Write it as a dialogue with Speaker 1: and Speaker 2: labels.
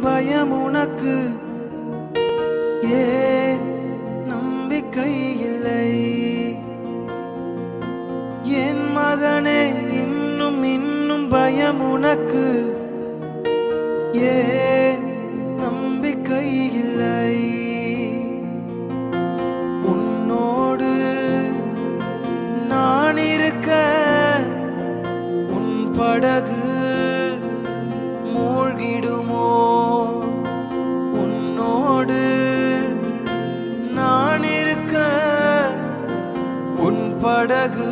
Speaker 1: பயம் உனக்கு. ஏ நம்பிக்கை இல்லை? என் மகனே இன்னும் இன்னும் பயம் உனக்கு. ஏ நம்பிக்கை இல்லை? உன்னோடு நான் இருக்க உன் படகு படகு